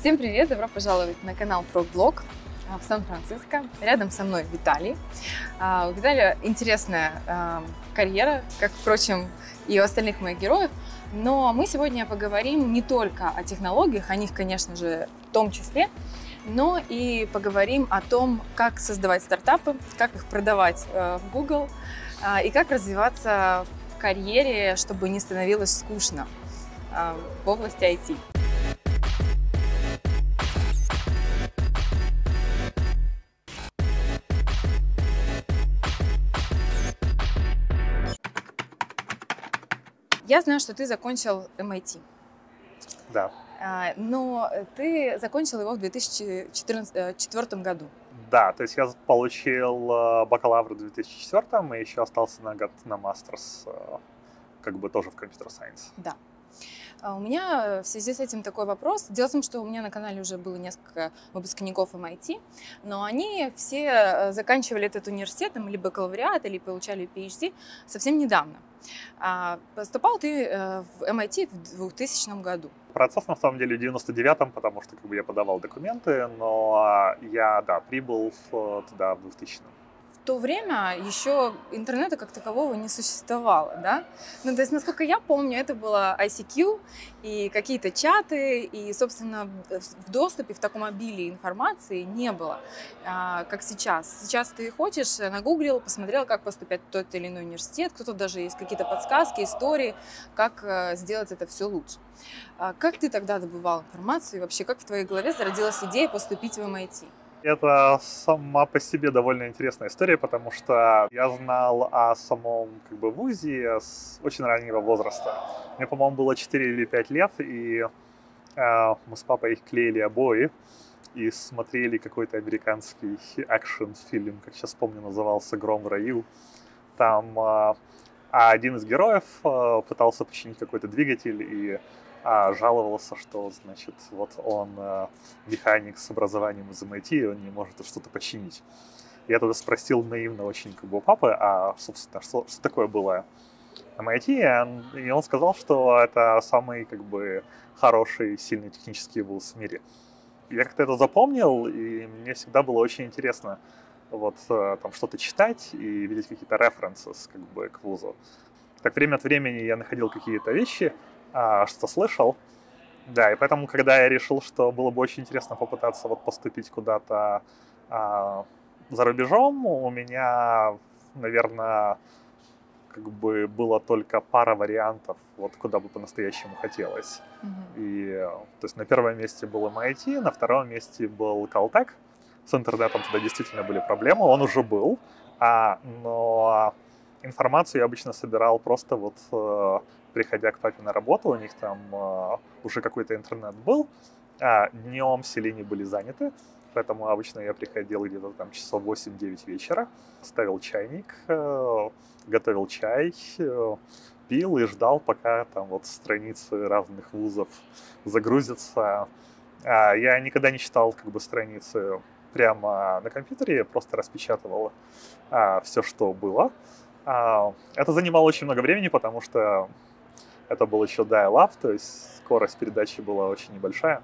Всем привет! Добро пожаловать на канал ProBlog в Сан-Франциско. Рядом со мной Виталий. А, у Виталия интересная а, карьера, как, впрочем, и у остальных моих героев. Но мы сегодня поговорим не только о технологиях, о них, конечно же, в том числе, но и поговорим о том, как создавать стартапы, как их продавать в Google а, и как развиваться в карьере, чтобы не становилось скучно в области IT. Я знаю, что ты закончил MIT. Да. А, но ты закончил его в 2004 э, году. Да, то есть я получил э, бакалавр в 2004 и еще остался на год на мастерс, э, как бы тоже в компьютер-сайенс. Да. А у меня в связи с этим такой вопрос. Дело в том, что у меня на канале уже было несколько выпускников MIT, но они все заканчивали этот университет, либо бакалавриат, или получали PhD совсем недавно. А поступал ты э, в MIT в 2000 году. Процесс на самом деле в 99-м, потому что как бы я подавал документы, но я, да, прибыл туда в 2000 -м то время еще интернета как такового не существовало, да? Ну, то есть, насколько я помню, это было ICQ и какие-то чаты, и, собственно, в доступе, в таком обилии информации не было, а, как сейчас. Сейчас ты хочешь, нагуглил, посмотрел, как поступать в тот или иной университет, кто-то даже есть какие-то подсказки, истории, как э, сделать это все лучше. А как ты тогда добывал информацию и вообще как в твоей голове зародилась идея поступить в MIT? Это сама по себе довольно интересная история, потому что я знал о самом как бы, вузе с очень раннего возраста. Мне, по-моему, было 4 или 5 лет, и э, мы с папой клеили обои и смотрели какой-то американский экшен-фильм, как сейчас помню, назывался «Гром в раю». Там э, один из героев э, пытался починить какой-то двигатель, и а, жаловался, что, значит, вот он э, механик с образованием из MIT, и он не может что-то починить. Я тогда спросил наивно очень как бы папы, а, собственно, что, что такое было MIT, и он сказал, что это самый как бы хороший, сильный технический вуз в мире. Я как-то это запомнил, и мне всегда было очень интересно вот э, там что-то читать и видеть какие-то референсы как бы к вузу. Так время от времени я находил какие-то вещи, а, что слышал. Да, и поэтому, когда я решил, что было бы очень интересно попытаться вот поступить куда-то а, за рубежом, у меня, наверное, как бы было только пара вариантов, вот куда бы по-настоящему хотелось. Mm-hmm. И, то есть на первом месте был MIT, на втором месте был Caltech. С интернетом тогда действительно были проблемы, он уже был, а, но информацию я обычно собирал просто вот э, приходя к папе на работу, у них там э, уже какой-то интернет был, а днем все линии были заняты, поэтому обычно я приходил где-то там часов 8-9 вечера, ставил чайник, э, готовил чай, э, пил и ждал, пока там вот страницы разных вузов загрузятся. А я никогда не читал как бы страницы прямо на компьютере, я просто распечатывал а, все, что было. А, это занимало очень много времени, потому что это был еще dial-up, то есть скорость передачи была очень небольшая.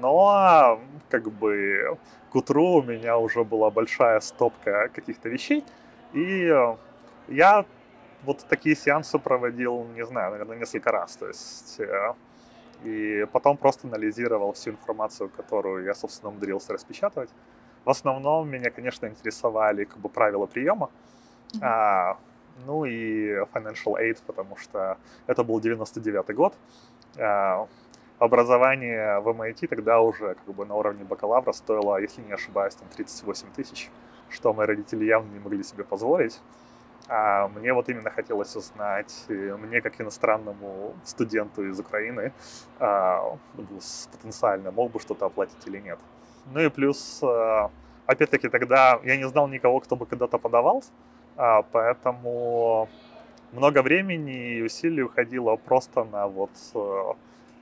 Но как бы к утру у меня уже была большая стопка каких-то вещей, и я вот такие сеансы проводил, не знаю, наверное, несколько раз. То есть э, и потом просто анализировал всю информацию, которую я, собственно, умудрился распечатывать. В основном меня, конечно, интересовали как бы правила приема. Mm-hmm. Ну и Financial Aid, потому что это был 99 год. А, образование в MIT тогда уже как бы на уровне бакалавра стоило, если не ошибаюсь, там 38 тысяч, что мои родители явно не могли себе позволить. А мне вот именно хотелось узнать, мне как иностранному студенту из Украины а, потенциально мог бы что-то оплатить или нет. Ну и плюс, а, опять-таки, тогда я не знал никого, кто бы когда-то подавал, а, поэтому много времени и усилий уходило просто на вот э,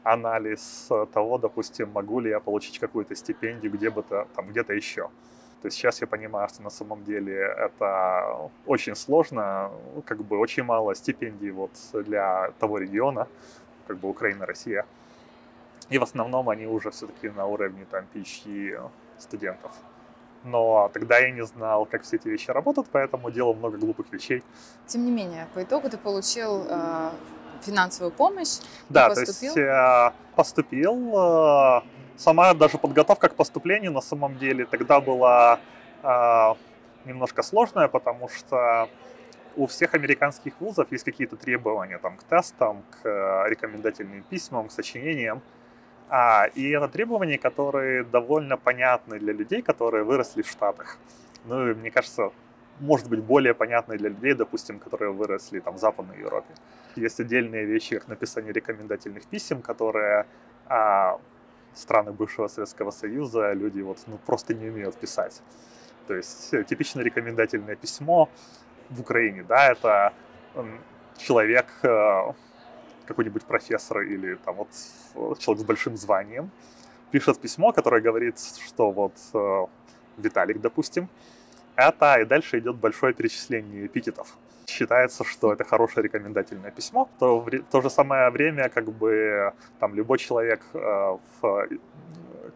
анализ того, допустим, могу ли я получить какую-то стипендию где-то там где-то еще. То есть сейчас я понимаю, что на самом деле это очень сложно, как бы очень мало стипендий вот для того региона, как бы Украина, Россия. И в основном они уже все-таки на уровне там PhD студентов. Но тогда я не знал, как все эти вещи работают, поэтому делал много глупых вещей. Тем не менее, по итогу ты получил э, финансовую помощь. Да, поступил? то есть э, поступил. Э, сама даже подготовка к поступлению на самом деле тогда была э, немножко сложная, потому что у всех американских вузов есть какие-то требования там, к тестам, к э, рекомендательным письмам, к сочинениям. А, и это требования, которые довольно понятны для людей, которые выросли в Штатах. Ну, мне кажется, может быть, более понятны для людей, допустим, которые выросли там, в Западной Европе. Есть отдельные вещи, как написание рекомендательных писем, которые а, страны бывшего Советского Союза люди вот, ну, просто не умеют писать. То есть э, типичное рекомендательное письмо в Украине, да, это человек, э, какой-нибудь профессор или там вот человек с большим званием, пишет письмо, которое говорит, что вот э, Виталик, допустим, это и дальше идет большое перечисление эпитетов. Считается, что это хорошее рекомендательное письмо. То в то же самое время, как бы там любой человек э, в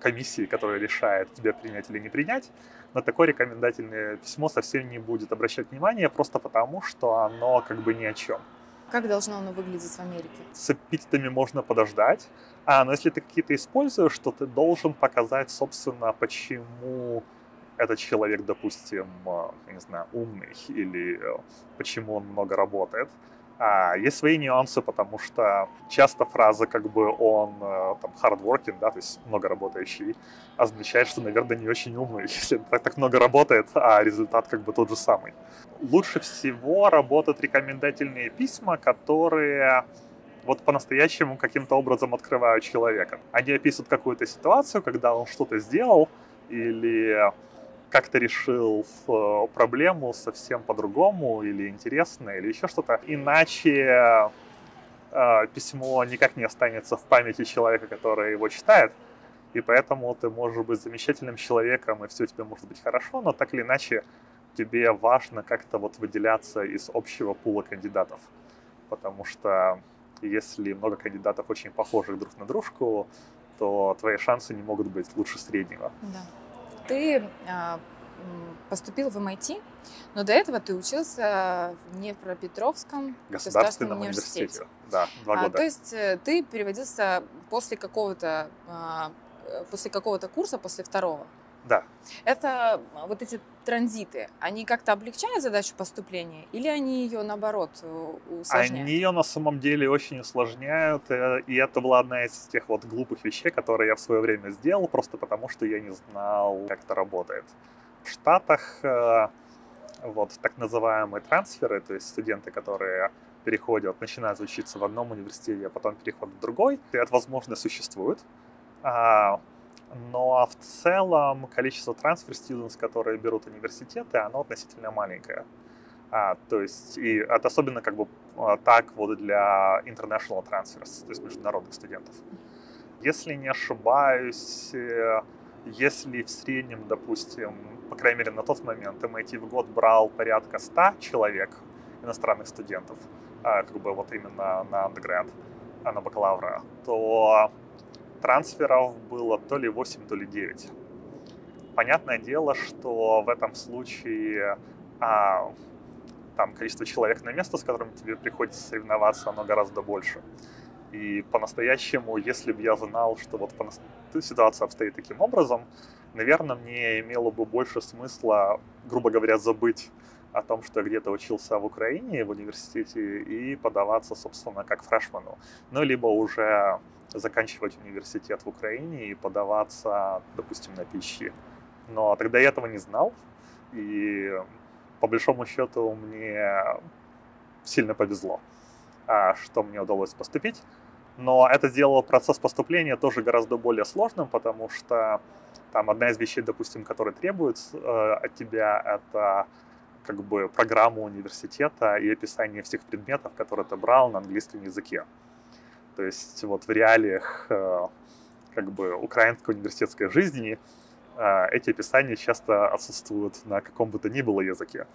комиссии, которая решает, тебе принять или не принять, на такое рекомендательное письмо совсем не будет обращать внимания, просто потому, что оно как бы ни о чем. Как должно оно выглядеть в Америке? С эпитетами можно подождать, а, но если ты какие-то используешь, то ты должен показать, собственно, почему этот человек, допустим, э, не знаю, умный или э, почему он много работает. А есть свои нюансы, потому что часто фраза как бы он э, там hardworking, да, то есть много работающий, означает, что, наверное, не очень умный, если так, так много работает, а результат как бы тот же самый. Лучше всего работают рекомендательные письма, которые вот по-настоящему каким-то образом открывают человека. Они описывают какую-то ситуацию, когда он что-то сделал или как-то решил э, проблему совсем по-другому или интересно, или еще что-то. Иначе э, письмо никак не останется в памяти человека, который его читает. И поэтому ты можешь быть замечательным человеком, и все тебе может быть хорошо, но так или иначе тебе важно как-то вот выделяться из общего пула кандидатов. Потому что если много кандидатов очень похожих друг на дружку, то твои шансы не могут быть лучше среднего. Да. Ты а, поступил в MIT, но до этого ты учился в Днепропетровском государственном, университете. университете. Да, два а, года. А, то есть э, ты переводился после какого-то а, после какого-то курса, после второго? Да. Это вот эти транзиты, они как-то облегчают задачу поступления или они ее наоборот усложняют? Они ее на самом деле очень усложняют, э, и это была одна из тех вот глупых вещей, которые я в свое время сделал, просто потому что я не знал, как это работает. В Штатах э, вот так называемые трансферы, то есть студенты, которые переходят, начинают учиться в одном университете, а потом переходят в другой, и это, возможно, существует. А, но в целом количество transfer students, которые берут университеты, оно относительно маленькое. А, то есть, и это особенно как бы а, так вот для international transfers, то есть международных студентов. Если не ошибаюсь, э, если в среднем, допустим, по крайней мере на тот момент MIT в год брал порядка 100 человек, иностранных студентов, а, как бы вот именно на undergrad, а на бакалавра, то трансферов было то ли 8, то ли 9. Понятное дело, что в этом случае а, там количество человек на место, с которым тебе приходится соревноваться, оно гораздо больше. И по-настоящему, если бы я знал, что вот ситуация обстоит таким образом, наверное, мне имело бы больше смысла, грубо говоря, забыть о том, что я где-то учился в Украине, в университете, и подаваться, собственно, как фрешману. Ну, либо уже заканчивать университет в Украине и подаваться, допустим, на PhD. Но тогда я этого не знал, и по большому счету мне сильно повезло, а, что мне удалось поступить. Но это сделало процесс поступления тоже гораздо более сложным, потому что там одна из вещей, допустим, которая требуется э, от тебя, это как бы программу университета и описание всех предметов, которые ты брал на английском языке. То есть вот в реалиях э, как бы украинской университетской жизни э, эти описания часто отсутствуют на каком бы то ни было языке.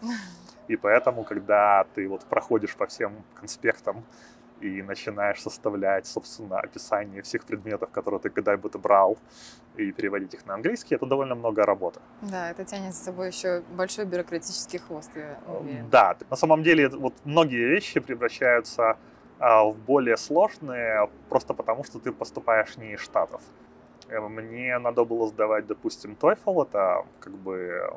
И поэтому, когда ты вот проходишь по всем конспектам и начинаешь составлять, собственно, описание всех предметов, которые ты когда бы ты брал, и переводить их на английский, это довольно много работы. Да, это тянет за собой еще большой бюрократический хвост, я уверен. Да, на самом деле вот многие вещи превращаются в более сложные просто потому, что ты поступаешь не из Штатов. Э, мне надо было сдавать, допустим, TOEFL, это как бы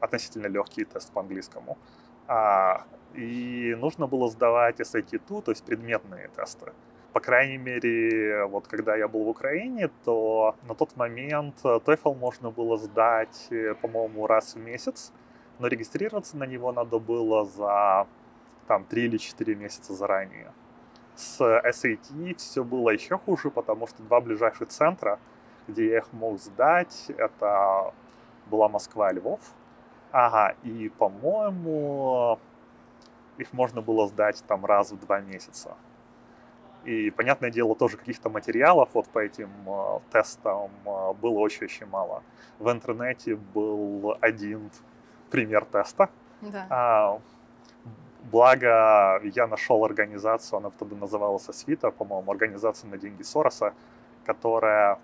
относительно легкий тест по английскому. А, и нужно было сдавать SAT-2, то есть предметные тесты. По крайней мере, вот когда я был в Украине, то на тот момент TOEFL можно было сдать, э, по-моему, раз в месяц, но регистрироваться на него надо было за там 3 или 4 месяца заранее. С SAT все было еще хуже, потому что два ближайших центра, где я их мог сдать, это была Москва и Львов. Ага, и, по-моему, их можно было сдать там раз в два месяца. И, понятное дело, тоже каких-то материалов вот по этим э, тестам э, было очень-очень мало. В интернете был один пример теста. Да. А, благо, я нашел организацию, она тогда называлась Свита, по-моему, организация на деньги Сороса, которая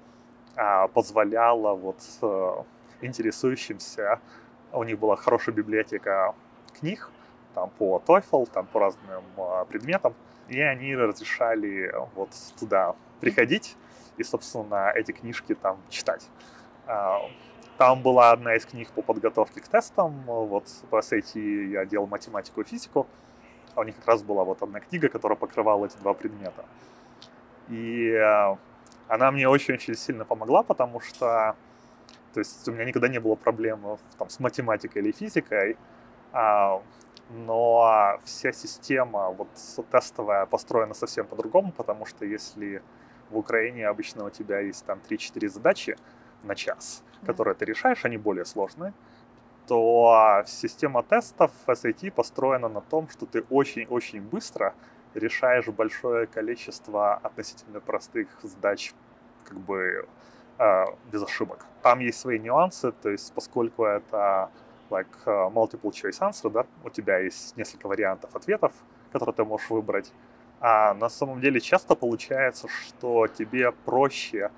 а, позволяла вот э, интересующимся, у них была хорошая библиотека книг, там по TOEFL, там по разным а, предметам, и они разрешали вот туда приходить и, собственно, эти книжки там читать. А, там была одна из книг по подготовке к тестам, вот по SAT я делал математику и физику, а у них как раз была вот одна книга, которая покрывала эти два предмета. И а, она мне очень-очень сильно помогла, потому что то есть у меня никогда не было проблем там, с математикой или физикой, но вся система вот тестовая построена совсем по-другому, потому что если в Украине обычно у тебя есть там 3-4 задачи на час, которые ты решаешь, они более сложные, то система тестов SAT построена на том, что ты очень-очень быстро решаешь большое количество относительно простых задач как бы э, без ошибок. Там есть свои нюансы, то есть поскольку это like uh, multiple choice answer, да, у тебя есть несколько вариантов ответов, которые ты можешь выбрать. А на самом деле часто получается, что тебе проще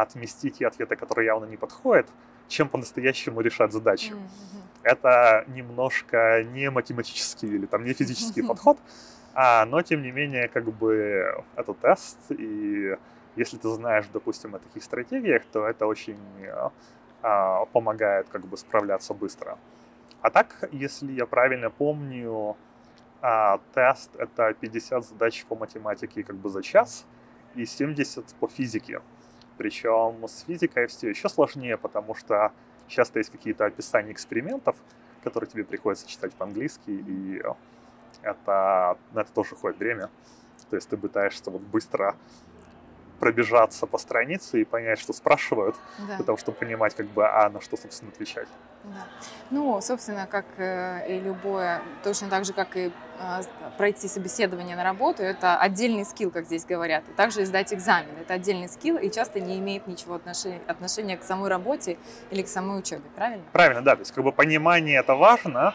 отместить те ответы, которые явно не подходят, чем по-настоящему решать задачу. Mm-hmm. Это немножко не математический или там не физический подход, а, но тем не менее как бы это тест, и если ты знаешь, допустим, о таких стратегиях, то это очень а, помогает как бы справляться быстро. А так, если я правильно помню, а, тест — это 50 задач по математике как бы за час и 70 по физике. Причем с физикой все еще сложнее, потому что часто есть какие-то описания экспериментов, которые тебе приходится читать по-английски, и это, на это тоже уходит время. То есть ты пытаешься вот быстро пробежаться по странице и понять, что спрашивают, да. для того, чтобы понимать, как бы, а на что, собственно, отвечать. Да. Ну, собственно, как э, и любое, точно так же, как и э, пройти собеседование на работу, это отдельный скилл, как здесь говорят. И также сдать экзамен. Это отдельный скилл и часто не имеет ничего отношения, отношения к самой работе или к самой учебе, правильно? Правильно, да. То есть, как бы понимание это важно,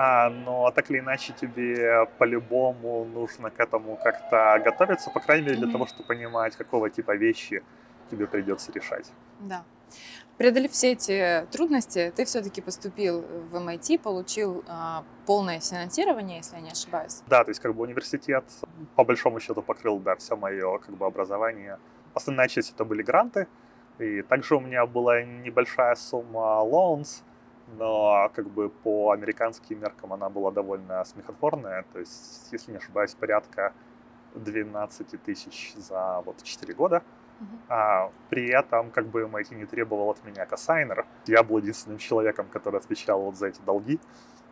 а, но так или иначе тебе по-любому нужно к этому как-то готовиться, по крайней мере, для mm-hmm. того, чтобы понимать, какого типа вещи тебе придется решать. Да. Преодолев все эти трудности, ты все-таки поступил в MIT, получил а, полное финансирование, если я не ошибаюсь. Да, то есть как бы университет по большому счету покрыл, да, все мое как бы образование. Основная часть это были гранты, и также у меня была небольшая сумма loans, но как бы по американским меркам она была довольно смехотворная, то есть, если не ошибаюсь, порядка 12 тысяч за вот 4 года. Uh-huh. А, при этом как бы MIT не требовал от меня косайнер. Я был единственным человеком, который отвечал вот за эти долги.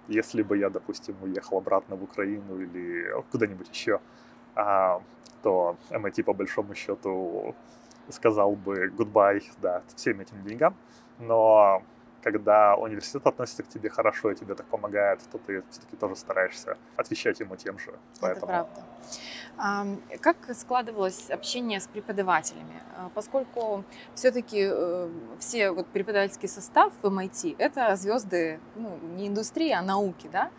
Если бы я, допустим, уехал обратно в Украину или куда-нибудь еще, а, то MIT по большому счету сказал бы goodbye, да, всем этим деньгам. Но когда университет относится к тебе хорошо и тебе так помогает, то ты все-таки тоже стараешься отвечать ему тем же. Поэтому... Это правда. Как складывалось общение с преподавателями? А, поскольку все-таки э, все вот преподавательский состав в MIT – это звезды ну, не индустрии, а науки, да?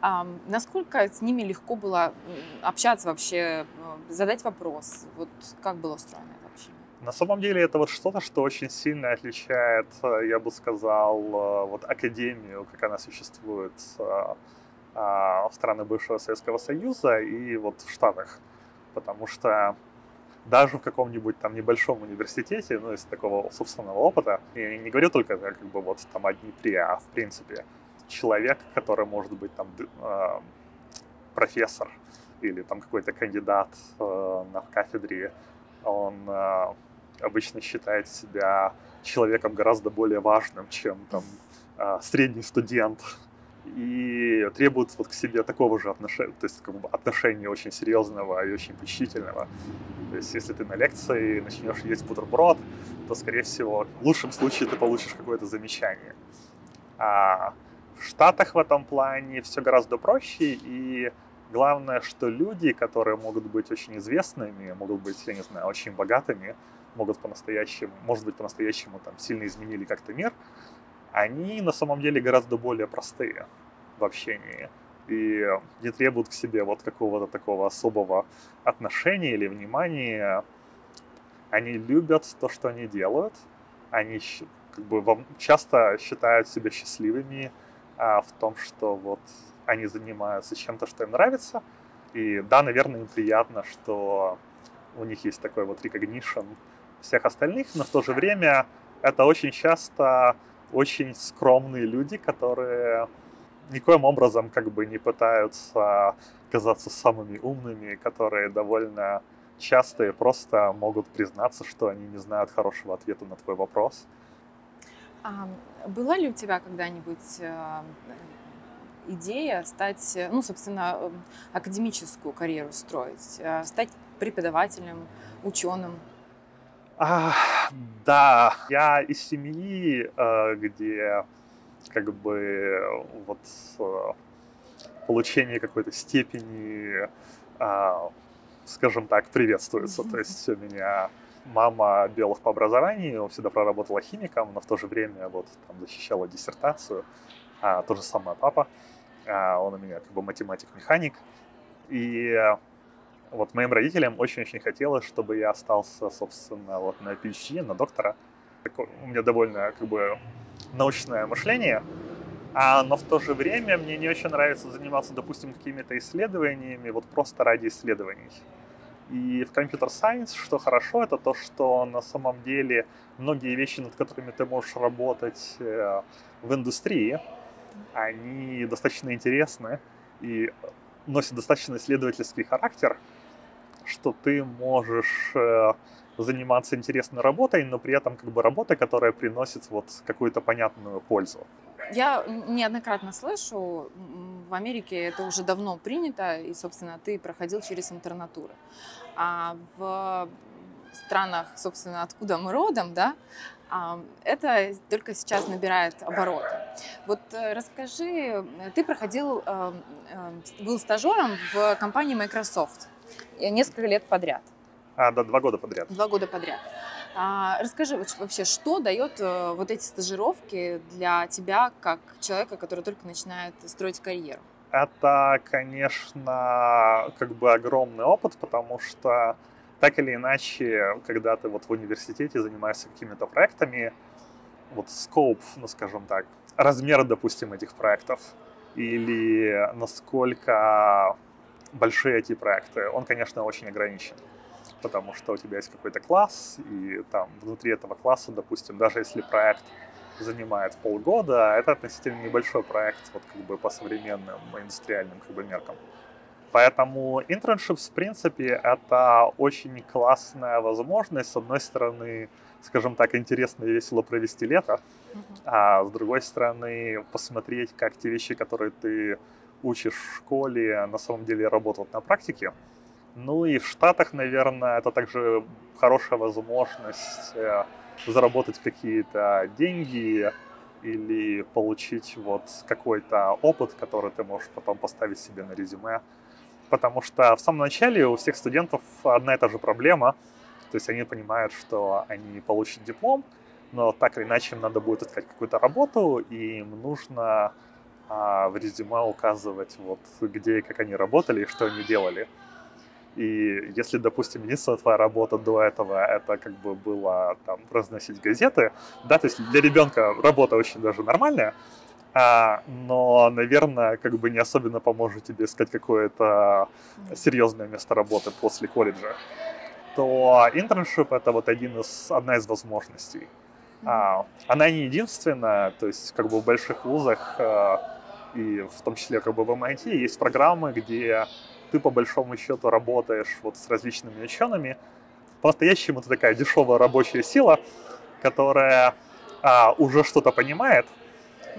А, насколько с ними легко было общаться вообще, э, задать вопрос? Вот как было устроено? На самом деле это вот что-то, что очень сильно отличает, э, я бы сказал, э, вот академию, как она существует а, в странах бывшего Советского Союза и вот в Штатах. Потому что даже в каком-нибудь там небольшом университете, ну, из такого собственного опыта, я не говорю только как бы вот там одни-три, а в принципе человек, который может быть там э, профессор или там какой-то кандидат э, на кафедре, он э, обычно считает себя человеком гораздо более важным, чем там э, средний студент и требует вот к себе такого же отношения, то есть как бы отношения очень серьезного и очень почтительного. То есть если ты на лекции начнешь есть бутерброд, то, скорее всего, в лучшем случае ты получишь какое-то замечание. А в Штатах в этом плане все гораздо проще, и главное, что люди, которые могут быть очень известными, могут быть, я не знаю, очень богатыми, могут по-настоящему, может быть, по-настоящему там сильно изменили как-то мир, они на самом деле гораздо более простые в общении и не требуют к себе вот какого-то такого особого отношения или внимания. Они любят то, что они делают, они как бы часто считают себя счастливыми, а, в том, что вот они занимаются чем-то, что им нравится. И да, наверное, им приятно, что у них есть такой вот recognition всех остальных, но в то же время это очень часто очень скромные люди, которые никоим образом как бы не пытаются казаться самыми умными, которые довольно часто и просто могут признаться, что они не знают хорошего ответа на твой вопрос. А была ли у тебя когда-нибудь э, идея стать, ну, собственно, э, академическую карьеру строить, э, стать преподавателем, ученым? А, да, я из семьи, где как бы вот получение какой-то степени, а, скажем так, приветствуется. То есть у меня мама биолог по образованию, всегда проработала химиком, но в то же время вот там защищала диссертацию. А, то же самое папа, а, он у меня как бы математик-механик. И вот моим родителям очень-очень хотелось, чтобы я остался, собственно, вот на PhD, на доктора. У меня довольно как бы научное мышление, а, но в то же время мне не очень нравится заниматься, допустим, какими-то исследованиями, вот просто ради исследований. И в компьютер сайенс, что хорошо, это то, что на самом деле многие вещи, над которыми ты можешь работать э, в индустрии, они достаточно интересны и носят достаточно исследовательский характер, что ты можешь э, заниматься интересной работой, но при этом как бы работа, которая приносит вот какую-то понятную пользу. Я неоднократно слышу, в Америке это уже давно принято, и, собственно, ты проходил через интернатуры. А в странах, собственно, откуда мы родом, да, это только сейчас набирает обороты. Вот э, расскажи, ты проходил, э, э, был стажером в компании Microsoft несколько лет подряд. А, да, два года подряд. Два года подряд. А, расскажи вообще, что дает э, вот эти стажировки для тебя, как человека, который только начинает строить карьеру? Это, конечно, как бы огромный опыт, потому что так или иначе, когда ты вот в университете занимаешься какими-то проектами, вот скоп, ну скажем так, размер, допустим, этих проектов, или насколько большие эти проекты, он, конечно, очень ограничен потому что у тебя есть какой-то класс, и там внутри этого класса, допустим, даже если проект занимает полгода, это относительно небольшой проект вот как бы по современным индустриальным как бы меркам. Поэтому internships, в принципе, это очень классная возможность, с одной стороны, скажем так, интересно и весело провести лето, а с другой стороны, посмотреть, как те вещи, которые ты учишь в школе, на самом деле работают на практике. Ну и в Штатах, наверное, это также хорошая возможность э, заработать какие-то деньги или получить вот какой-то опыт, который ты можешь потом поставить себе на резюме. Потому что в самом начале у всех студентов одна и та же проблема. То есть они понимают, что они получат диплом, но так или иначе им надо будет искать какую-то работу, и им нужно а, в резюме указывать, вот, где и как они работали и что они делали. И если, допустим, единственная твоя работа до этого, это как бы было там разносить газеты, да, то есть для ребенка работа очень даже нормальная, а, но, наверное, как бы не особенно поможет тебе искать какое-то серьезное место работы после колледжа, то интерншип это вот один из, одна из возможностей. А, она не единственная, то есть как бы в больших вузах а, и в том числе как бы в MIT есть программы, где ты по большому счету работаешь вот с различными учеными. По-настоящему ты такая дешевая рабочая сила, которая а, уже что-то понимает,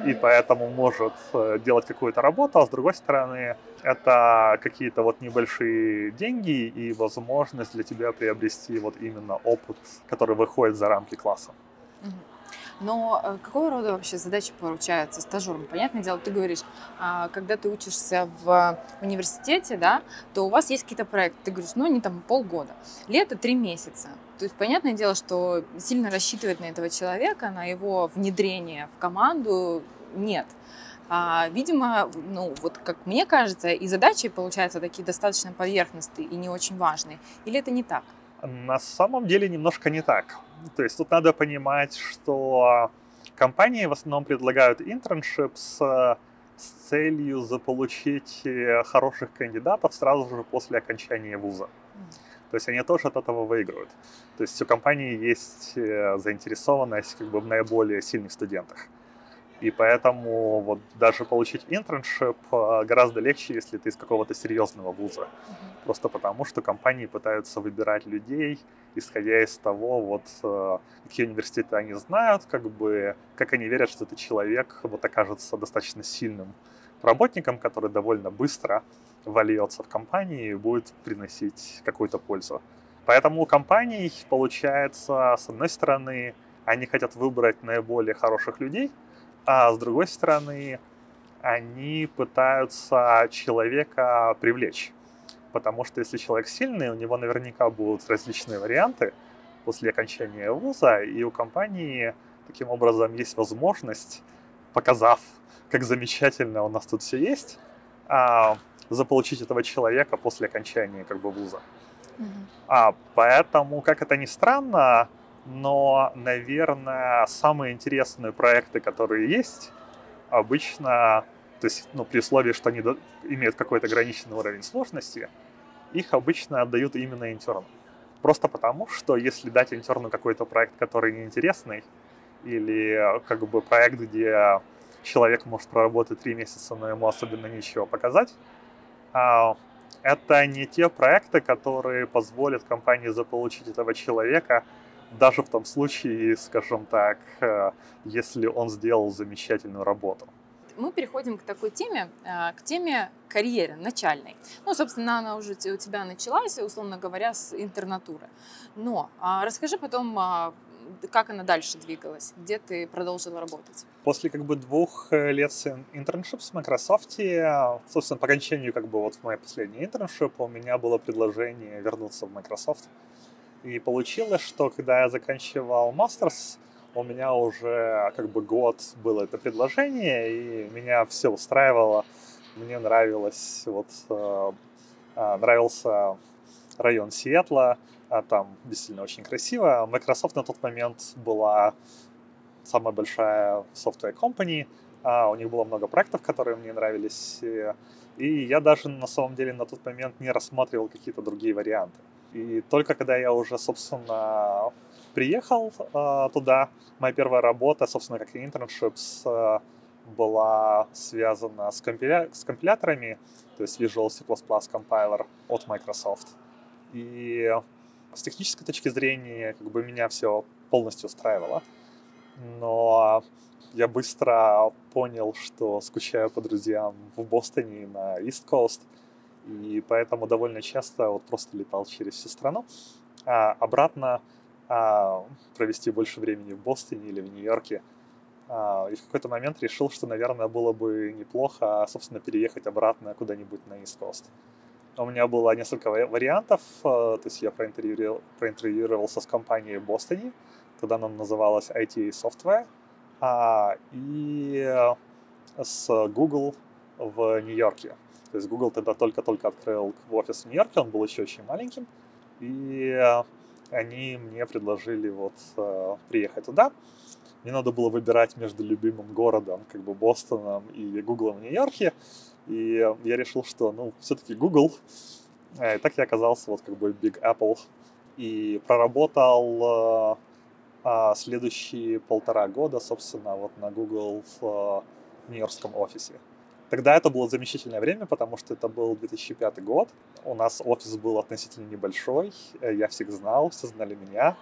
и поэтому может э, делать какую-то работу, а с другой стороны, это какие-то вот небольшие деньги и возможность для тебя приобрести вот именно опыт, который выходит за рамки класса. Но э, какого рода вообще задачи поручаются стажерам? Понятное дело, ты говоришь, а, когда ты учишься в университете, да, то у вас есть какие-то проекты. Ты говоришь, ну, не там полгода. Лето три месяца. То есть, понятное дело, что сильно рассчитывать на этого человека, на его внедрение в команду нет. А, видимо, ну, вот как мне кажется, и задачи получаются такие достаточно поверхностные и не очень важные. Или это не так? На самом деле немножко не так. То есть тут надо понимать, что компании в основном предлагают интерншип с, с целью заполучить э, хороших кандидатов сразу же после окончания вуза. То есть они тоже от этого выигрывают. То есть у компании есть э, заинтересованность как бы в наиболее сильных студентах. И поэтому вот даже получить интерншип э, гораздо легче, если ты из какого-то серьезного вуза. Mm-hmm. Просто потому, что компании пытаются выбирать людей, исходя из того, вот э, какие университеты они знают, как бы, как они верят, что этот человек вот окажется достаточно сильным работником, который довольно быстро вольется в компании и будет приносить какую-то пользу. Поэтому у компаний получается, с одной стороны, они хотят выбрать наиболее хороших людей, а с другой стороны, они пытаются человека привлечь. Потому что если человек сильный, у него наверняка будут различные варианты после окончания вуза, и у компании таким образом есть возможность, показав, как замечательно у нас тут все есть, а, заполучить этого человека после окончания как бы вуза. Mm-hmm. А, поэтому, как это ни странно, но, наверное, самые интересные проекты, которые есть, обычно, то есть, ну, при условии, что они имеют какой-то ограниченный уровень сложности, их обычно отдают именно интерну. Просто потому, что если дать интерну какой-то проект, который неинтересный, или как бы проект, где человек может проработать три месяца, но ему особенно ничего показать, а, это не те проекты, которые позволят компании заполучить этого человека даже в том случае, скажем так, э, если он сделал замечательную работу. Мы переходим к такой теме, э, к теме карьеры начальной. Ну, собственно, она уже у тебя началась, условно говоря, с интернатуры. Но а, расскажи потом, а, как она дальше двигалась, где ты продолжила работать? После как бы двух э, лет internship в Microsoft, собственно, по окончанию как бы вот в моей последней internship у меня было предложение вернуться в Microsoft. И получилось, что когда я заканчивал master's, у меня уже как бы год было это предложение, и меня все устраивало. Мне нравилось, вот, э, э, нравился район Сиэтла, а там действительно очень красиво. Microsoft на тот момент была самая большая software company, а у них было много проектов, которые мне нравились, и я даже на самом деле на тот момент не рассматривал какие-то другие варианты. И только когда я уже, собственно, приехал э, туда, моя первая работа, собственно, как и internships, э, была связана с, компиля... с компиляторами, то есть Visual C++ Compiler от Microsoft. И с технической точки зрения как бы меня все полностью устраивало. Но я быстро понял, что скучаю по друзьям в Бостоне на East Coast – и поэтому довольно часто вот просто летал через всю страну. А обратно а, провести больше времени в Бостоне или в Нью-Йорке А, и в какой-то момент решил, что, наверное, было бы неплохо, собственно, переехать обратно куда-нибудь на East Coast. У меня было несколько вариантов, а, то есть я проинтервьюировал, проинтервьюировался с компанией в Бостоне, тогда она называлась IT Software, а, и с Google в Нью-Йорке. То есть Google тогда только-только открыл офис в Нью-Йорке, он был еще очень маленьким, и они мне предложили вот приехать туда. Мне надо было выбирать между любимым городом, как бы Бостоном и Гуглом в Нью-Йорке. И я решил, что, ну, все-таки Google. Э, и так я оказался вот как бы Big Apple. И проработал а, следующие полтора года, собственно, вот на Google в Нью-Йоркском офисе. Тогда это было замечательное время, потому что это был 2005 год. У нас офис был относительно небольшой, э, я всех знал, все знали меня.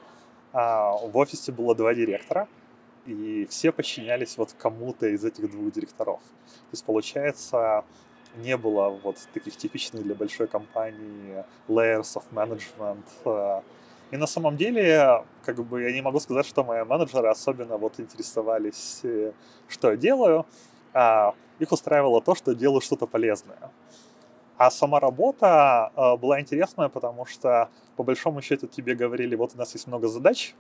А, в офисе было два директора — и все подчинялись вот кому-то из этих двух директоров. То есть, получается, не было вот таких типичных для большой компании layers of management. Э. И на самом деле, как бы я не могу сказать, что мои менеджеры особенно вот интересовались, э, что я делаю. Их устраивало то, что делаю что-то полезное. А сама работа э, была интересная, потому что по большому счету тебе говорили, вот у нас есть много задач,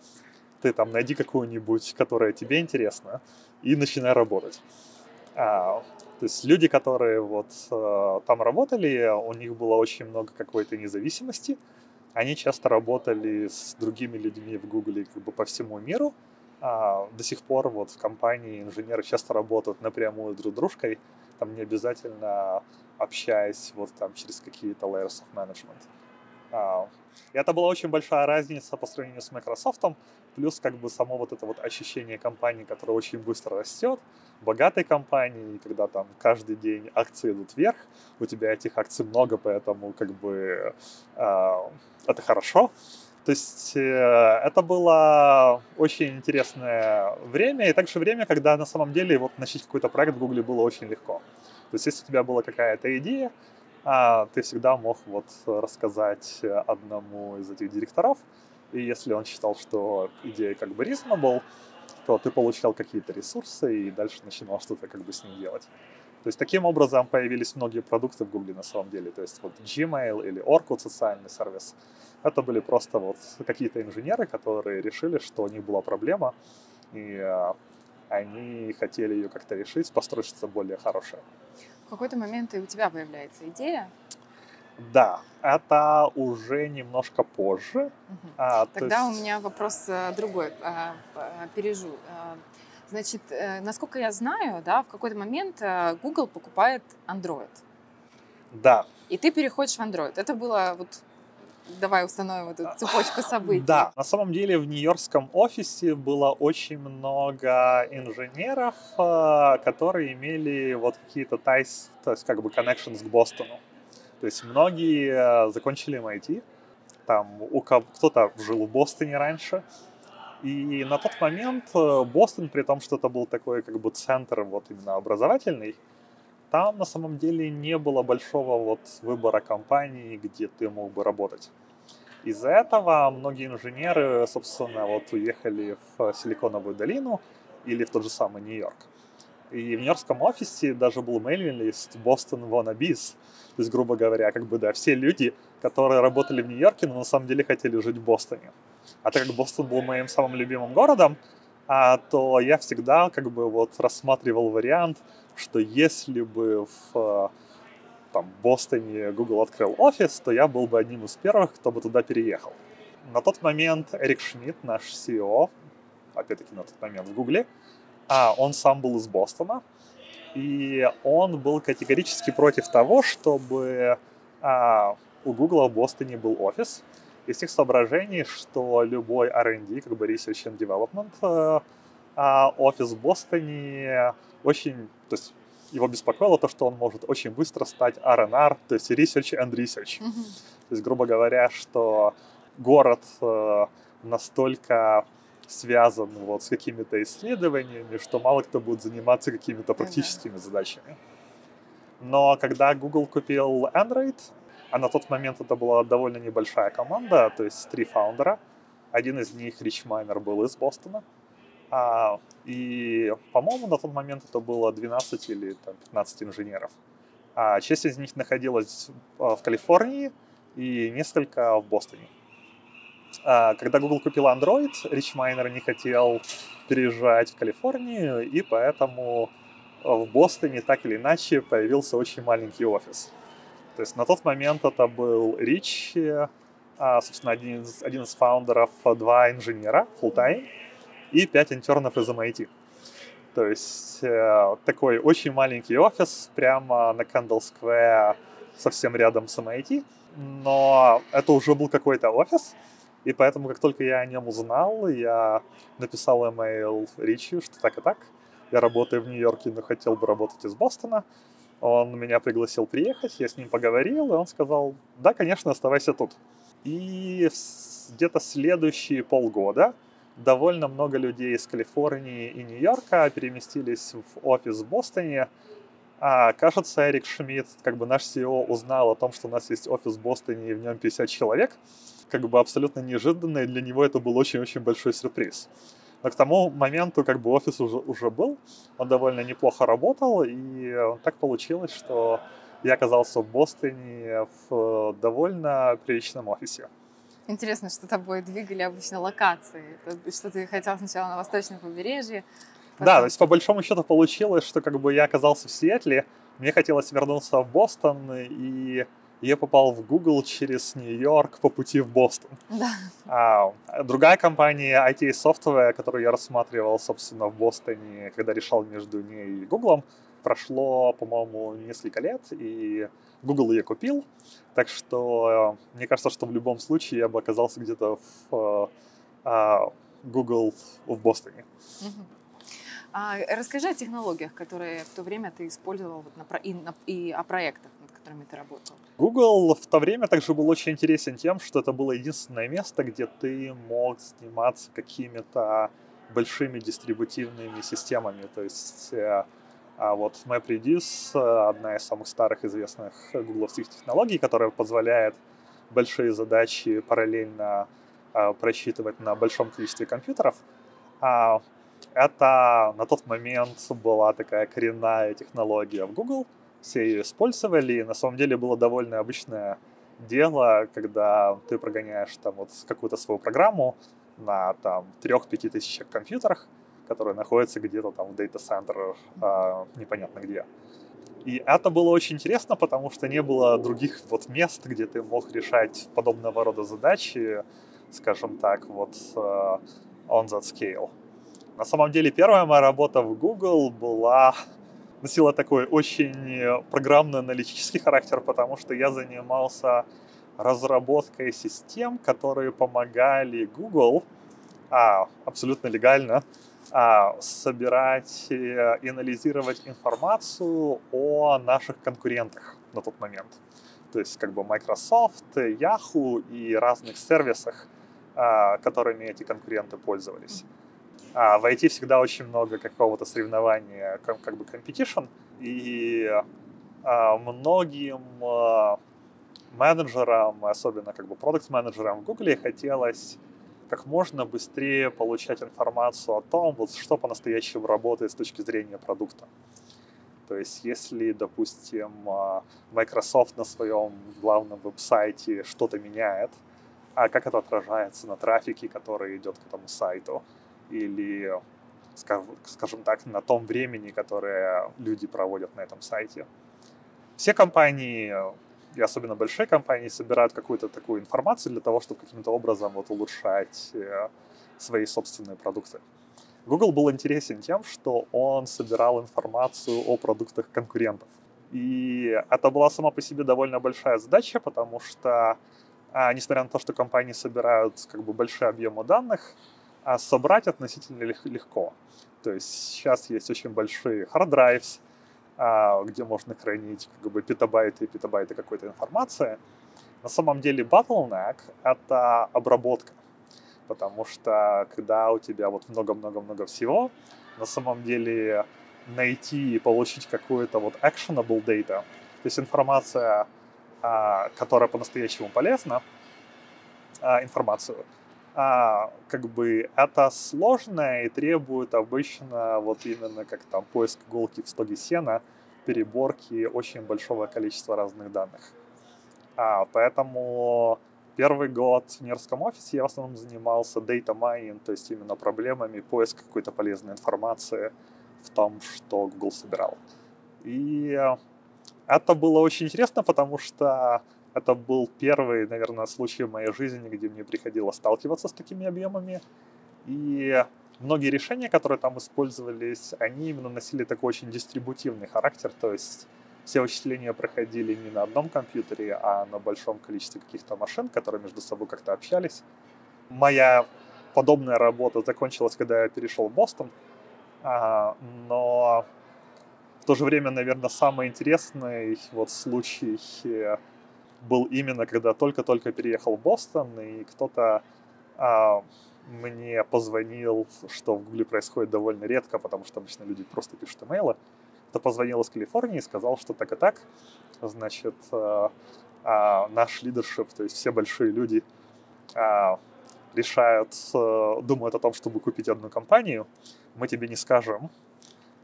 ты там найди какую-нибудь, которая тебе интересна, и начинай работать. А, то есть люди, которые вот а, там работали, у них было очень много какой-то независимости. Они часто работали с другими людьми в Гугле как бы по всему миру. А, до сих пор вот в компании инженеры часто работают напрямую друг с дружкой, там не обязательно общаясь вот там через какие-то layers of management. А, и это была очень большая разница по сравнению с Microsoft, плюс как бы само вот это вот ощущение компании, которая очень быстро растет, богатой компании, когда там каждый день акции идут вверх, у тебя этих акций много, поэтому как бы э, это хорошо. То есть э, это было очень интересное время, и также время, когда на самом деле вот начать какой-то проект в Гугле было очень легко. То есть если у тебя была какая-то идея, а, ты всегда мог вот рассказать одному из этих директоров, и если он считал, что идея как бы reasonable, то ты получал какие-то ресурсы и дальше начинал что-то как бы с ним делать. То есть таким образом появились многие продукты в Гугле на самом деле. То есть вот Gmail или Orkut социальный сервис. Это были просто вот какие-то инженеры, которые решили, что у них была проблема, и э, они хотели ее как-то решить, построить что-то более хорошее в какой-то момент и у тебя появляется идея. Да, это уже немножко позже. Угу. А, Тогда есть... у меня вопрос э, другой, а, пережу. А, значит, э, насколько я знаю, да, в какой-то момент э, Google покупает Android. Да. И ты переходишь в Android. Это было вот Давай установим эту цепочку событий. Да, на самом деле в нью-йоркском офисе было очень много инженеров, э, которые имели вот какие-то ties, то есть как бы connections к Бостону. То есть многие закончили MIT, там у кто-то жил в Бостоне раньше, и на тот момент э, Бостон, при том, что это был такой как бы центр вот именно образовательный, там на самом деле не было большого вот выбора компаний, где ты мог бы работать. Из-за этого многие инженеры, собственно, вот уехали в Силиконовую долину или в тот же самый Нью-Йорк. И в нью-йоркском офисе даже был мейлинг-лист Boston Wannabes. То есть, грубо говоря, как бы, да, все люди, которые работали в Нью-Йорке, но на самом деле хотели жить в Бостоне. А так как Бостон был моим самым любимым городом, а, то я всегда как бы вот рассматривал вариант, что если бы в там, Бостоне Google открыл офис, то я был бы одним из первых, кто бы туда переехал. На тот момент Эрик Шмидт, наш CEO, опять-таки на тот момент в Гугле, а, он сам был из Бостона, и он был категорически против того, чтобы а, у Google в Бостоне был офис, из тех соображений, что любой R&D, как бы Research and Development, э, а офис в Бостоне очень, то есть его беспокоило то, что он может очень быстро стать R&R, то есть Research and Research. Mm-hmm. То есть, грубо говоря, что город э, настолько связан вот с какими-то исследованиями, что мало кто будет заниматься какими-то практическими mm-hmm. задачами. Но когда Google купил Android, а на тот момент это была довольно небольшая команда, то есть три фаундера. Один из них, Рич Майнер, был из Бостона. А, и, по-моему, на тот момент это было 12 или там, 15 инженеров. А часть из них находилась в Калифорнии и несколько в Бостоне. А, когда Google купил Android, Рич Майнер не хотел переезжать в Калифорнию, и поэтому в Бостоне так или иначе появился очень маленький офис. То есть на тот момент это был Рич, а, собственно, один из, один из фаундеров, два инженера full-time и пять интернов из MIT. То есть э, такой очень маленький офис прямо на Kendall Square, совсем рядом с MIT. Но это уже был какой-то офис, и поэтому, как только я о нем узнал, я написал email Ричи, что так и так. Я работаю в Нью-Йорке, но хотел бы работать из Бостона. Он меня пригласил приехать, я с ним поговорил, и он сказал, да, конечно, оставайся тут. И где-то следующие полгода довольно много людей из Калифорнии и Нью-Йорка переместились в офис в Бостоне. А, кажется, Эрик Шмидт, как бы наш CEO, узнал о том, что у нас есть офис в Бостоне и в нем 50 человек как бы абсолютно неожиданно, и для него это был очень-очень большой сюрприз. Но к тому моменту как бы офис уже, уже был, он довольно неплохо работал, и так получилось, что я оказался в Бостоне в довольно приличном офисе. Интересно, что тобой двигали обычно локации. Что ты хотел сначала на восточном побережье. Потом... Да, то есть по большому счету получилось, что как бы я оказался в Сиэтле, мне хотелось вернуться в Бостон, и я попал в Google через Нью-Йорк по пути в Бостон. Да. А, другая компания IT Software, которую я рассматривал, собственно, в Бостоне, когда решал между ней и Google, прошло, по-моему, несколько лет, и Google ее купил. Так что мне кажется, что в любом случае я бы оказался где-то в а, Google в Бостоне. Угу. А, расскажи о технологиях, которые в то время ты использовал вот на, и, на, и о проектах, которыми ты работал. Google в то время также был очень интересен тем, что это было единственное место, где ты мог заниматься какими-то большими дистрибутивными системами. То есть э, а вот MapReduce — одна из самых старых известных гугловских технологий, которая позволяет большие задачи параллельно а, просчитывать на большом количестве компьютеров. А это на тот момент была такая коренная технология в Google. Все ее использовали, и на самом деле было довольно обычное дело, когда ты прогоняешь там вот какую-то свою программу на там 3-5 тысячах компьютерах, которые находятся где-то там в дата-центр, э, непонятно где. И это было очень интересно, потому что не было других вот мест, где ты мог решать подобного рода задачи, скажем так, вот uh, on that scale. На самом деле первая моя работа в Google была носила такой очень программно-аналитический характер, потому что я занимался разработкой систем, которые помогали Google а, абсолютно легально а, собирать и анализировать информацию о наших конкурентах на тот момент. То есть как бы Microsoft, Yahoo и разных сервисах, а, которыми эти конкуренты пользовались. А, в IT всегда очень много какого-то соревнования, как, бы competition, и а, многим а, менеджерам, особенно как бы продукт-менеджерам в Google хотелось как можно быстрее получать информацию о том, вот что по-настоящему работает с точки зрения продукта. То есть, если, допустим, а, Microsoft на своем главном веб-сайте что-то меняет, а как это отражается на трафике, который идет к этому сайту, или, скажем так, на том времени, которое люди проводят на этом сайте. Все компании, и особенно большие компании, собирают какую-то такую информацию для того, чтобы каким-то образом вот улучшать э, свои собственные продукты. Google был интересен тем, что он собирал информацию о продуктах конкурентов. И это была сама по себе довольно большая задача, потому что, а, несмотря на то, что компании собирают как бы большие объемы данных, а собрать относительно легко. То есть сейчас есть очень большие hard drives, а, где можно хранить как бы петабайты и петабайты какой-то информации. На самом деле bottleneck — это обработка, потому что когда у тебя вот много-много-много всего, на самом деле найти и получить какую-то вот actionable data, то есть информация, а, которая по-настоящему полезна, информацию — а, как бы это сложно и требует обычно вот именно как там поиск иголки в стоге сена, переборки очень большого количества разных данных. А, поэтому первый год в нью офисе я в основном занимался data mining, то есть именно проблемами поиска какой-то полезной информации в том, что Google собирал. И это было очень интересно, потому что это был первый, наверное, случай в моей жизни, где мне приходилось сталкиваться с такими объемами. И многие решения, которые там использовались, они именно носили такой очень дистрибутивный характер, то есть все вычисления проходили не на одном компьютере, а на большом количестве каких-то машин, которые между собой как-то общались. Моя подобная работа закончилась, когда я перешел в Бостон, а, но в то же время, наверное, самый интересный вот случай был именно, когда только-только переехал в Бостон, и кто-то а, мне позвонил, что в Гугле происходит довольно редко, потому что обычно люди просто пишут имейлы. Кто позвонил из Калифорнии и сказал, что так и так, значит, а, а, наш лидершип, то есть все большие люди а, решают, а, думают о том, чтобы купить одну компанию. Мы тебе не скажем,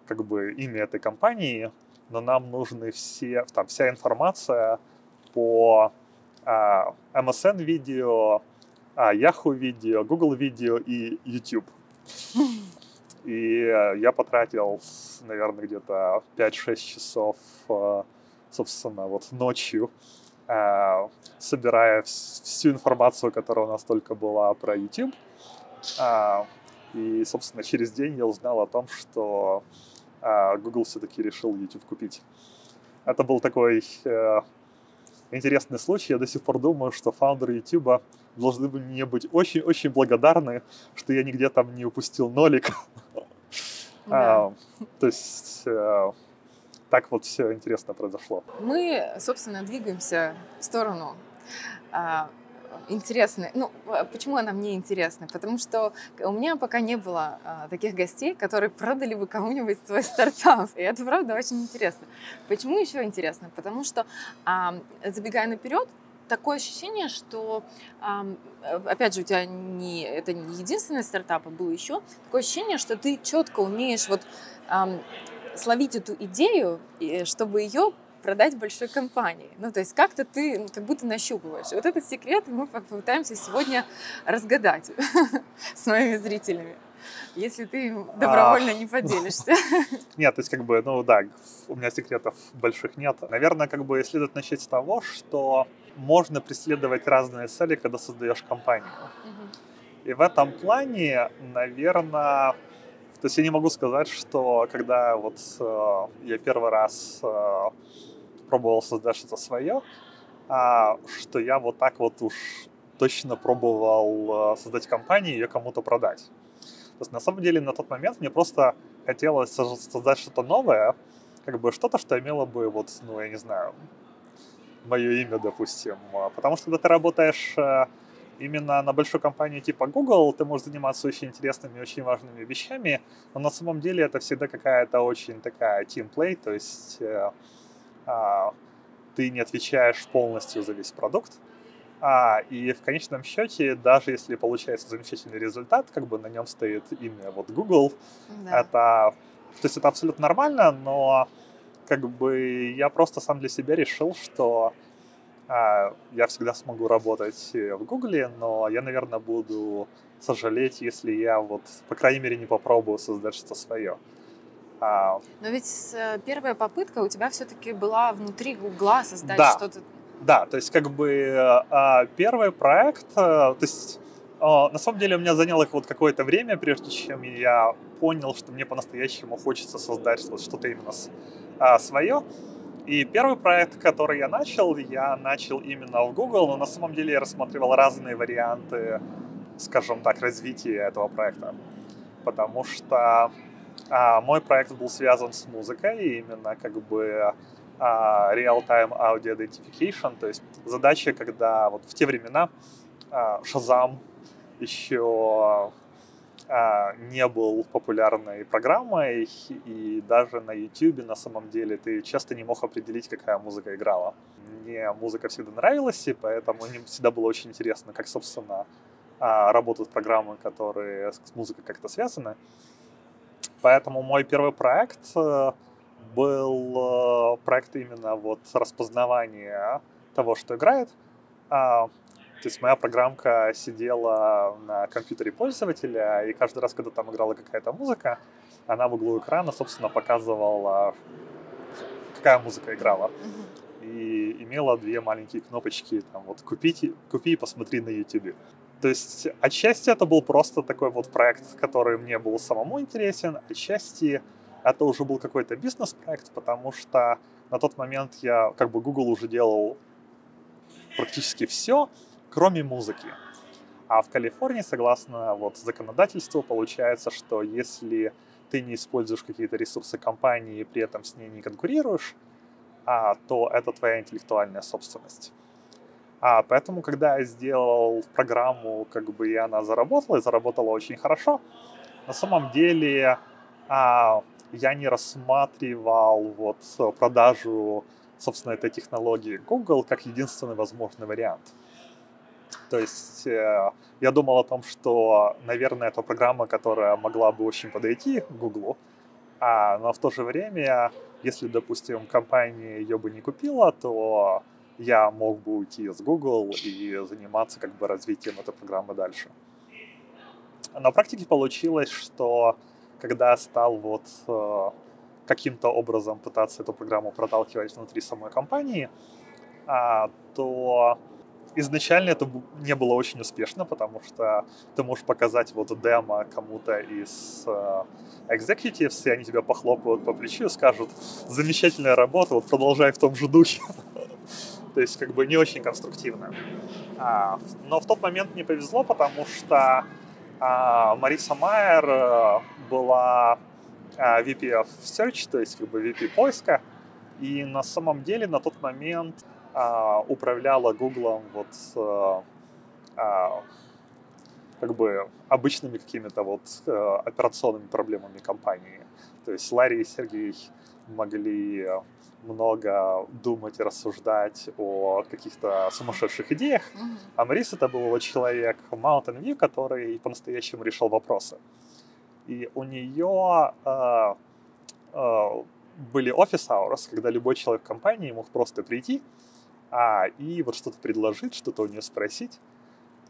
как бы имя этой компании, но нам нужны все, там, вся информация по а, MSN видео, а, Yahoo видео, Google видео и YouTube. И э, я потратил, наверное, где-то 5-6 часов, э, собственно, вот ночью, э, собирая всю информацию, которая у нас только была про YouTube. И, собственно, через день я узнал о том, что Google все-таки решил YouTube купить. Это был такой интересный случай. Я до сих пор думаю, что фаундеры YouTube должны были мне быть очень-очень благодарны, что я нигде там не упустил нолик. Да. А, то есть э, так вот все интересно произошло. Мы, собственно, двигаемся в сторону интересной. Ну, а, почему она мне интересна? Потому что у меня пока не было а, таких гостей, которые продали бы кому-нибудь свой стартап. И это, правда, очень интересно. Почему еще интересно? Потому что, а, забегая наперед, такое ощущение, что, опять же, у тебя не, это не единственный стартап, а было еще, такое ощущение, что ты четко умеешь вот словить эту идею, чтобы ее продать большой компании. Ну, то есть как-то ты как будто нащупываешь. Вот этот секрет мы попытаемся сегодня разгадать с моими зрителями если ты добровольно а... не поделишься. Нет, то есть как бы, ну да, у меня секретов больших нет. Наверное, как бы следует начать с того, что можно преследовать разные цели, когда создаешь компанию. И в этом плане, наверное, то есть я не могу сказать, что когда вот э, я первый раз э, пробовал создать что-то свое, а, что я вот так вот уж точно пробовал э, создать компанию и ее кому-то продать. То есть на самом деле на тот момент мне просто хотелось создать что-то новое, как бы что-то, что имело бы вот, ну, я не знаю, мое имя, допустим. Потому что когда ты работаешь э, именно на большой компании типа Google, ты можешь заниматься очень интересными, очень важными вещами, но на самом деле это всегда какая-то очень такая team то есть э, ты не отвечаешь полностью за весь продукт, а, и в конечном счете, даже если получается замечательный результат, как бы на нем стоит имя вот Google, да. это, то есть это абсолютно нормально, но как бы я просто сам для себя решил, что а, я всегда смогу работать в Гугле, но я, наверное, буду сожалеть, если я вот, по крайней мере, не попробую создать что-то свое. А... Но ведь э, первая попытка у тебя все-таки была внутри Гугла создать да. что-то да, то есть как бы а, первый проект, а, то есть а, на самом деле у меня заняло вот какое-то время, прежде чем я понял, что мне по-настоящему хочется создать вот что-то именно свое. И первый проект, который я начал, я начал именно в Google, но на самом деле я рассматривал разные варианты, скажем так, развития этого проекта. Потому что а, мой проект был связан с музыкой, и именно как бы а, real-time audio identification, то есть задача, когда вот в те времена а, Shazam еще а, не был популярной программой, и даже на YouTube на самом деле ты часто не мог определить, какая музыка играла. Мне музыка всегда нравилась, и поэтому мне всегда было очень интересно, как, собственно, а, работают программы, которые с музыкой как-то связаны. Поэтому мой первый проект э, был э, проект именно вот распознавания того, что играет. А, то есть моя программка сидела на компьютере пользователя, и каждый раз, когда там играла какая-то музыка, она в углу экрана, собственно, показывала, какая музыка играла. И имела две маленькие кнопочки, там вот купить, купи и посмотри на YouTube. То есть отчасти это был просто такой вот проект, который мне был самому интересен, отчасти это уже был какой-то бизнес-проект, потому что на тот момент я, как бы Google уже делал практически все, кроме музыки. А в Калифорнии, согласно вот законодательству, получается, что если ты не используешь какие-то ресурсы компании и при этом с ней не конкурируешь, а, то это твоя интеллектуальная собственность. А, поэтому, когда я сделал программу, как бы и она заработала, и заработала очень хорошо, на самом деле а, я не рассматривал вот продажу, собственно, этой технологии Google как единственный возможный вариант. То есть э, я думал о том, что, наверное, это программа, которая могла бы очень подойти Google, а, но в то же время, если, допустим, компания ее бы не купила, то я мог бы уйти с Google и заниматься как бы развитием этой программы дальше. На практике получилось, что когда стал вот э, каким-то образом пытаться эту программу проталкивать внутри самой компании, а, то изначально это не было очень успешно, потому что ты можешь показать вот демо кому-то из э, executives, и они тебя похлопают по плечу и скажут, замечательная работа, вот продолжай в том же духе. То есть как бы не очень конструктивно. А, но в тот момент не повезло, потому что а, Мариса Майер э, была а, VP of Search, то есть как бы VP поиска, и на самом деле на тот момент а, управляла Гуглом вот а, а, как бы обычными какими-то вот а, операционными проблемами компании. То есть Ларри и Сергей могли много думать и рассуждать о каких-то сумасшедших идеях, mm-hmm. а Марис это был человек Mountain View, который по-настоящему решал вопросы. И у нее э, э, были офис hours, когда любой человек в компании мог просто прийти а, и вот что-то предложить, что-то у нее спросить.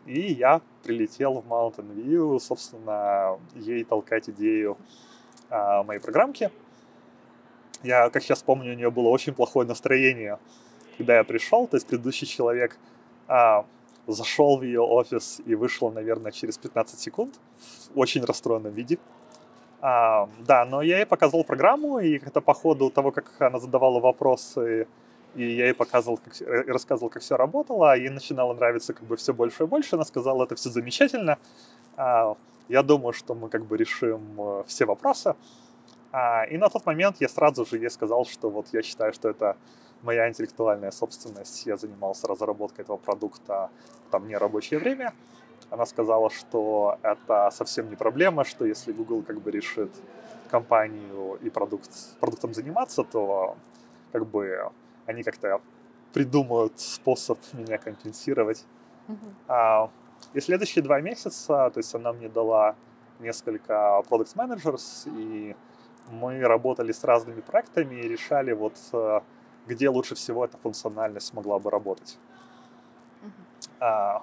И я прилетел в Mountain View, собственно, ей толкать идею а, моей программки. Я, как сейчас помню, у нее было очень плохое настроение, когда я пришел. То есть предыдущий человек а, зашел в ее офис и вышел, наверное, через 15 секунд в очень расстроенном виде. А, да, но я ей показывал программу, и как-то по ходу того, как она задавала вопросы, и я ей показывал, как, и рассказывал, как все работало, ей начинало нравиться как бы все больше и больше. Она сказала, это все замечательно. А, я думаю, что мы как бы решим э, все вопросы. А, и на тот момент я сразу же ей сказал, что вот я считаю, что это моя интеллектуальная собственность. Я занимался разработкой этого продукта там не рабочее время. Она сказала, что это совсем не проблема, что если Google как бы решит компанию и продукт, продуктом заниматься, то как бы они как-то придумают способ меня компенсировать. Mm-hmm. А, и следующие два месяца, то есть она мне дала несколько product managers, и мы работали с разными проектами и решали, вот э, где лучше всего эта функциональность могла бы работать. Uh-huh.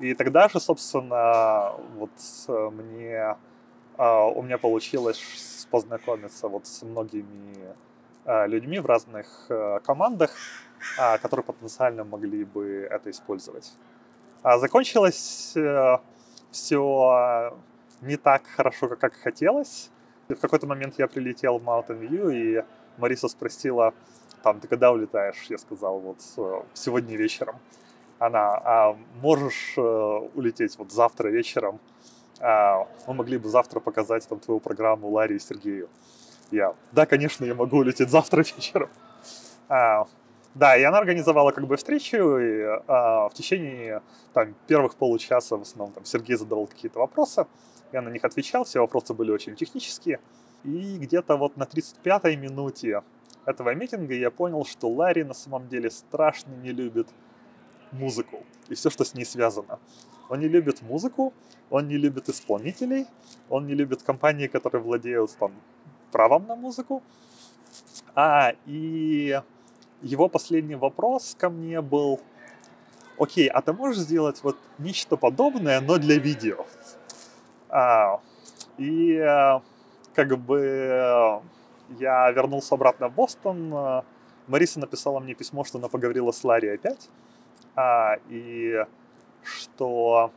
И тогда же, собственно, вот э, мне а, у меня получилось познакомиться вот с многими э, людьми в разных командах, а, которые потенциально могли бы это использовать. А закончилось все не так хорошо, как хотелось. И в какой-то момент я прилетел в Mountain View, и Мариса спросила, там, ты когда улетаешь? Я сказал, вот сегодня вечером. Она, а можешь э, улететь вот завтра вечером? А, мы могли бы завтра показать там твою программу Ларе и Сергею. Я, да, конечно, я могу улететь завтра вечером. А, да, и она организовала как бы встречу, и а, в течение там, первых получаса в основном там, Сергей задавал какие-то вопросы, я на них отвечал, все вопросы были очень технические. И где-то вот на 35-й минуте этого митинга я понял, что Ларри на самом деле страшно не любит музыку и все, что с ней связано. Он не любит музыку, он не любит исполнителей, он не любит компании, которые владеют там, правом на музыку. А, и его последний вопрос ко мне был, окей, а ты можешь сделать вот нечто подобное, но для видео? А, и э, как бы я вернулся обратно в Бостон. Мариса написала мне письмо, что она поговорила с Ларри опять. А, и что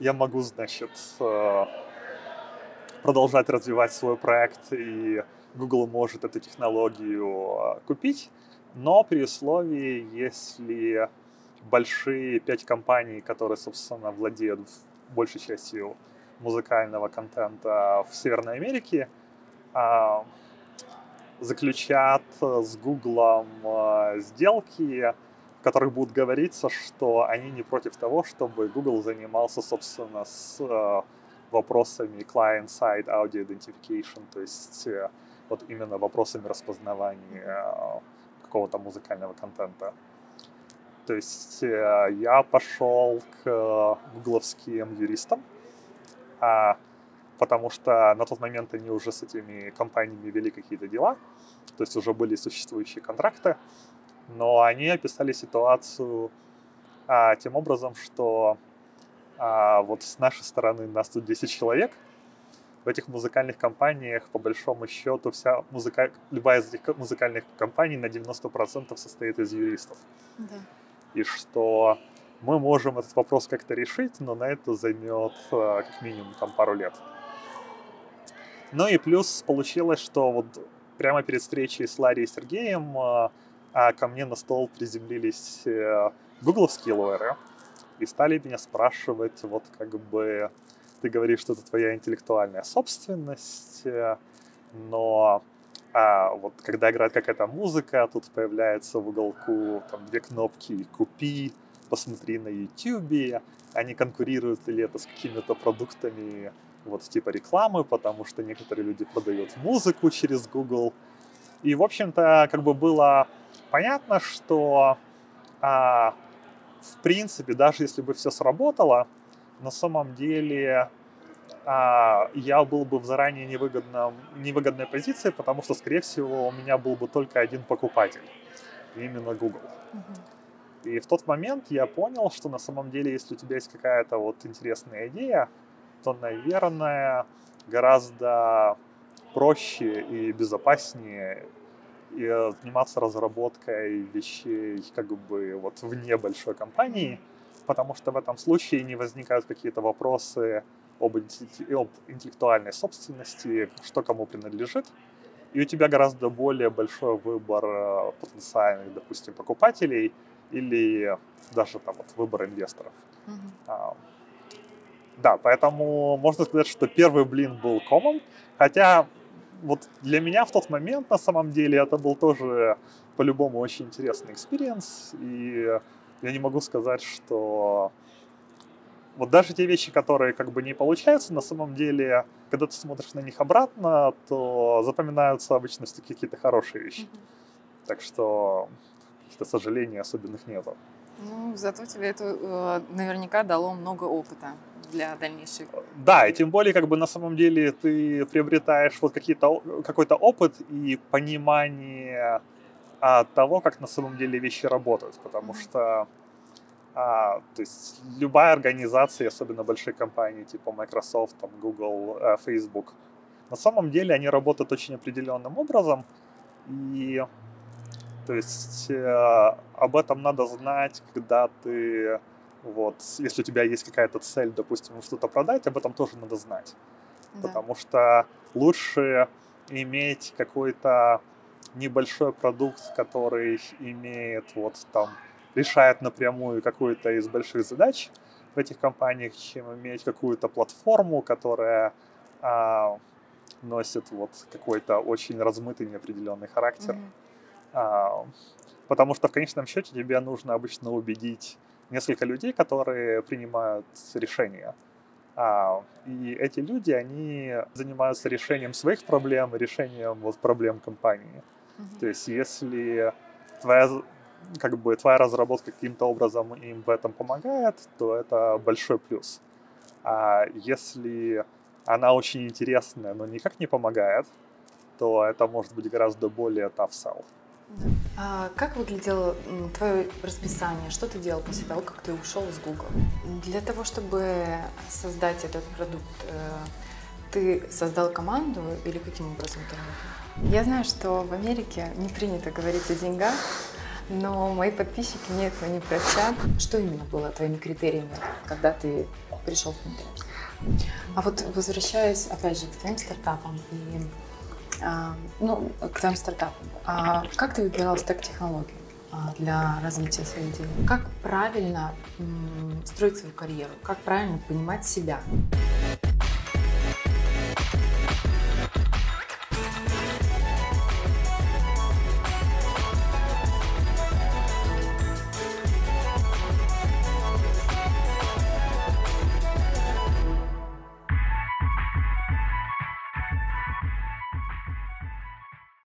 я могу, значит, э, продолжать развивать свой проект, и Google может эту технологию э, купить, но при условии, если большие пять компаний, которые, собственно, владеют большей частью музыкального контента в Северной Америке, а, заключат с Гуглом э, сделки, в которых будет говориться, что они не против того, чтобы Google занимался, собственно, с э, вопросами client-side audio identification, то есть э, вот именно вопросами распознавания какого-то музыкального контента. То есть я пошел к гугловским юристам, а, потому что на тот момент они уже с этими компаниями вели какие-то дела, то есть уже были существующие контракты, но они описали ситуацию а, тем образом, что а, вот с нашей стороны нас тут 10 человек, в этих музыкальных компаниях, по большому счету, вся музыка... любая из этих музыкальных компаний на 90% состоит из юристов. Да. И что мы можем этот вопрос как-то решить, но на это займет а, как минимум там пару лет. Ну и плюс получилось, что вот прямо перед встречей с Ларри и Сергеем а, а ко мне на стол приземлились э, гугловские лоеры и стали меня спрашивать, вот как бы ты говоришь, что это твоя интеллектуальная собственность, э, но а вот когда играет какая-то музыка, тут появляется в уголку там две кнопки «Купи», «Посмотри на YouTube», они конкурируют ли это с какими-то продуктами вот типа рекламы, потому что некоторые люди продают музыку через Google. И, в общем-то, как бы было понятно, что а, в принципе, даже если бы все сработало, на самом деле а, я был бы в заранее невыгодном, невыгодной позиции, потому что, скорее всего, у меня был бы только один покупатель, именно Google. И в тот момент я понял, что на самом деле, если у тебя есть какая-то вот интересная идея, то, наверное, гораздо проще и безопаснее и э, заниматься разработкой вещей как бы вот вне большой компании, потому что в этом случае не возникают какие-то вопросы об, интеллектуальной собственности, что кому принадлежит, и у тебя гораздо более большой выбор э, потенциальных, допустим, покупателей или даже там вот выбор инвесторов. Mm-hmm. Да, поэтому можно сказать, что первый блин был комом, хотя вот для меня в тот момент, на самом деле, это был тоже по-любому очень интересный experience, и я не могу сказать, что вот даже те вещи, которые как бы не получаются, на самом деле, когда ты смотришь на них обратно, то запоминаются обычно какие-то хорошие вещи. Mm-hmm. Так что каких-то сожалений особенных нету. Ну, зато тебе это э, наверняка дало много опыта для дальнейших. Да, и тем более, как бы на самом деле ты приобретаешь вот какие-то, какой-то опыт и понимание а, того, как на самом деле вещи работают, потому mm-hmm. что а, то есть любая организация, особенно большие компании типа Microsoft, там, Google, э, Facebook, на самом деле они работают очень определенным образом, и то есть э, об этом надо знать, когда ты вот, если у тебя есть какая-то цель, допустим, что-то продать, об этом тоже надо знать. Да. Потому что лучше иметь какой-то небольшой продукт, который имеет вот там решает напрямую какую-то из больших задач в этих компаниях, чем иметь какую-то платформу, которая а, носит вот какой-то очень размытый неопределенный характер. Mm-hmm. А, потому что в конечном счете тебе нужно обычно убедить несколько людей, которые принимают решения. А, и эти люди, они занимаются решением своих проблем, решением вот, проблем компании. Mm-hmm. То есть если твоя как бы твоя разработка каким-то образом им в этом помогает, то это большой плюс. А если она очень интересная, но никак не помогает, то это может быть гораздо более tough sell. А как выглядело твое расписание? Что ты делал после того, как ты ушел из Google? Для того, чтобы создать этот продукт, э, ты создал команду или каким образом ты работал? Я знаю, что в Америке не принято говорить о деньгах, но мои подписчики мне этого не простят. Что именно было твоими критериями, когда ты пришел в Pinterest? А вот возвращаясь, опять же, к твоим стартапам и а, ну, к твоим стартапам. А как ты выбирал стек технологий а, для развития своей идеи? Как правильно строить свою карьеру? Как правильно понимать себя?